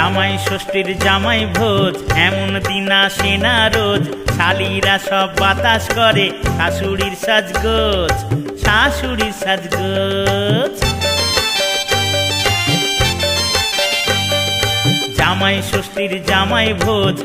জামাই ষষ্ঠীর জামাই ভোজ, এমন দিন আসে না রোজ। শালিরা সব বাতাস করে, শাশুড়ির সাজগোজ শাশুড়ির সাজগোজ। জামাই ষষ্ঠীর জামাই ভোজ